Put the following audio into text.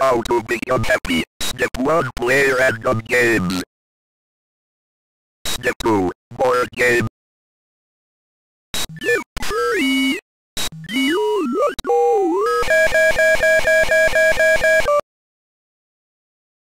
How to become happy. Step 1. Play random games. Step 2. Board game.